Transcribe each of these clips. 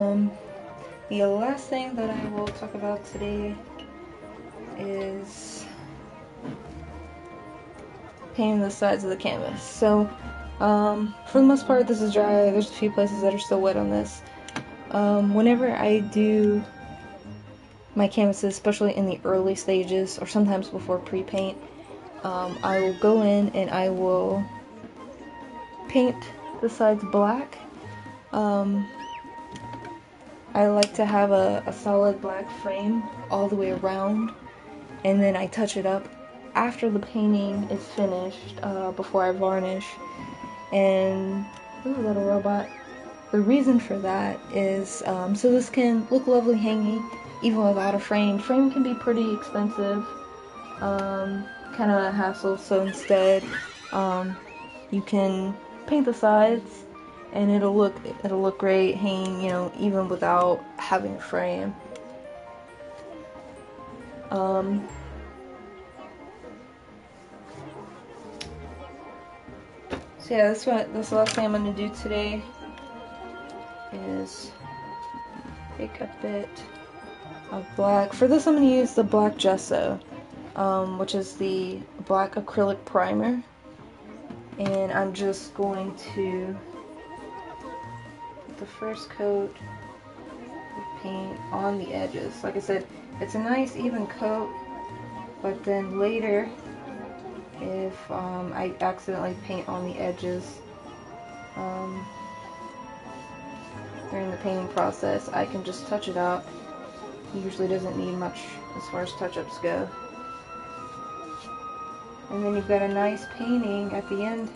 Um, the last thing that I will talk about today is painting the sides of the canvas. So, um, for the most part, this is dry. There's a few places that are still wet on this. Um, whenever I do my canvases, especially in the early stages or sometimes before pre-paint, um, I will go in and I will paint the sides black. I like to have a, a solid black frame all the way around and then I touch it up after the painting is finished uh, before I varnish. And ooh little robot. The reason for that is um, so this can look lovely hanging even without a frame. Frame can be pretty expensive um, kind of a hassle so instead um, you can paint the sides and it'll look it'll look great hanging you know even without having a frame. Um, so yeah that's what that's the last thing I'm gonna do today is take a bit of black. For this I'm gonna use the black gesso um, which is the black acrylic primer. And I'm just going to the first coat of paint on the edges. Like I said, it's a nice even coat, but then later, if um, I accidentally paint on the edges um, during the painting process, I can just touch it up. It usually doesn't need much as far as touch-ups go. And then you've got a nice painting at the end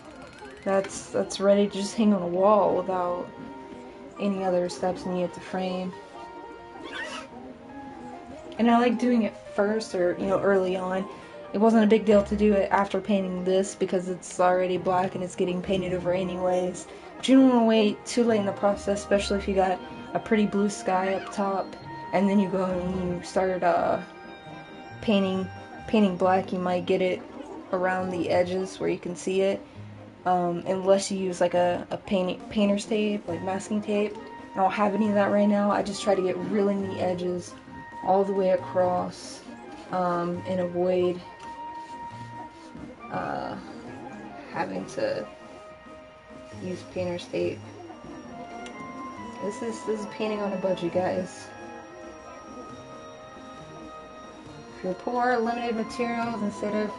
that's that's ready to just hang on a wall without any other steps needed to frame. And I like doing it first or, you know, early on. It wasn't a big deal to do it after painting this because it's already black and it's getting painted over anyways. But you don't want to wait too late in the process, especially if you got a pretty blue sky up top and then you go and you start uh, painting painting black, you might get it around the edges where you can see it. Um, unless you use like a, a paint, painter's tape, like masking tape. I don't have any of that right now. I just try to get real in the edges all the way across um, and avoid uh, having to use painter's tape. This is this is painting on a budget, guys. If you're poor, limited materials, instead of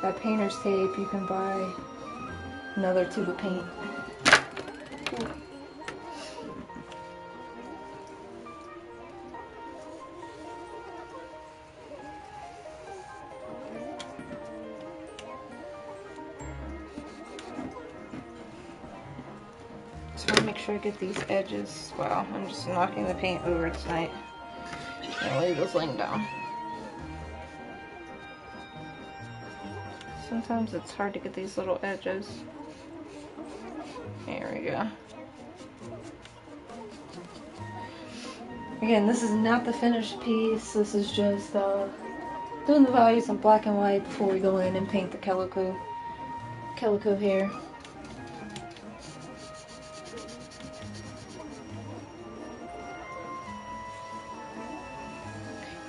that painter's tape, you can buy another tube of paint. Just want to make sure I get these edges. Well, I'm just knocking the paint over tonight. And lay this laying down. Sometimes it's hard to get these little edges. There we go. Again, this is not the finished piece. This is just uh, doing the values in black and white before we go in and paint the calico, calico here.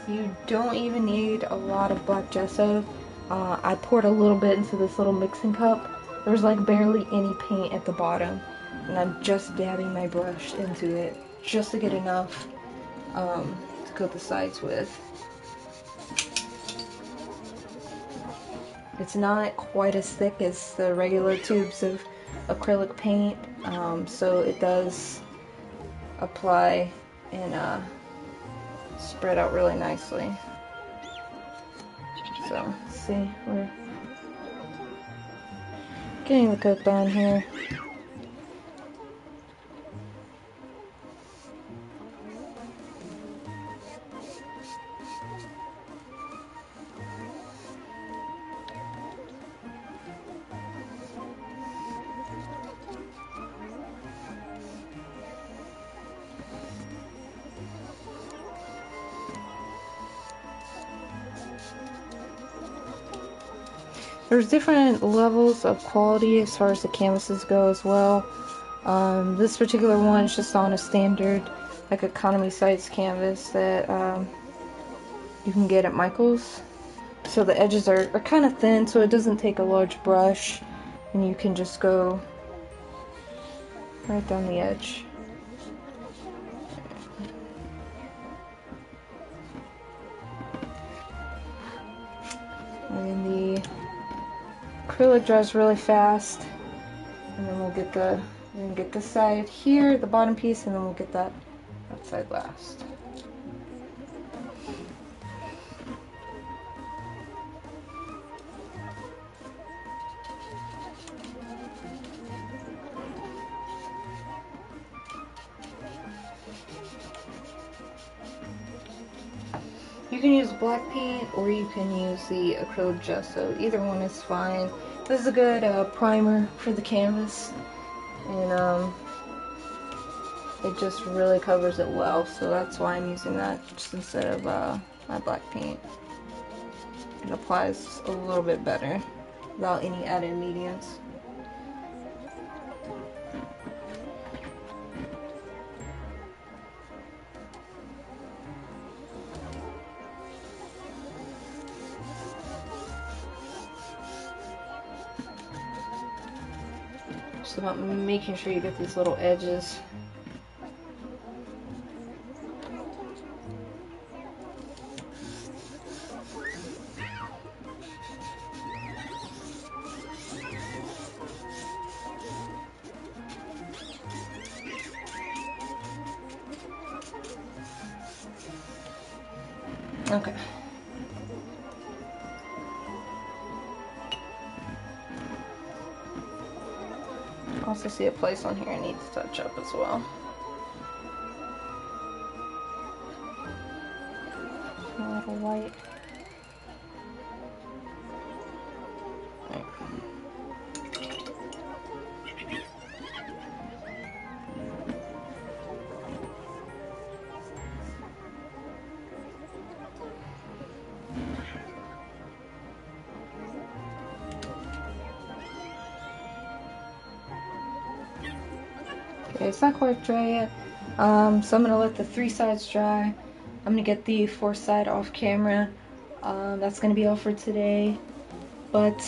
You don't even need a lot of black gesso. Uh, I poured a little bit into this little mixing cup. There's like barely any paint at the bottom. And I'm just dabbing my brush into it just to get enough um, to coat the sides with. It's not quite as thick as the regular tubes of acrylic paint, um, so it does apply and uh, spread out really nicely. So, see, we're getting the coat done here. There's different levels of quality as far as the canvases go as well. Um, this particular one is just on a standard like economy size canvas that um, you can get at Michael's. So the edges are, are kind of thin so it doesn't take a large brush and you can just go right down the edge. Acrylic dries really fast and then we'll get the then get this side here, the bottom piece, and then we'll get that, that side last. Can use black paint or you can use the acrylic gesso. Either one is fine. This is a good uh, primer for the canvas. And um, it just really covers it well. So that's why I'm using that just instead of uh, my black paint. It applies a little bit better without any added mediums. Just about making sure you get these little edges. Okay. Also see a place on here I need to touch up as well. A little white. Okay, it's not quite dry yet. Um, so I'm gonna let the three sides dry. I'm gonna get the fourth side off camera. Um, that's gonna be all for today. But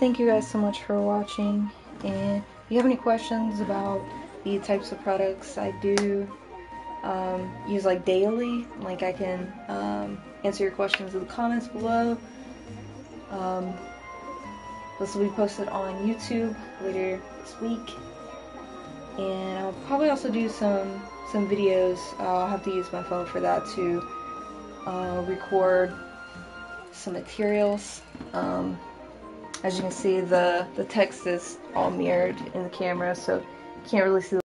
thank you guys so much for watching. And if you have any questions about the types of products I do um, use like daily, like I can um, answer your questions in the comments below. Um, this will be posted on YouTube later this week and I'll probably also do some some videos. I'll have to use my phone for that to uh, record some materials. Um, as you can see, the the text is all mirrored in the camera, so you can't really see.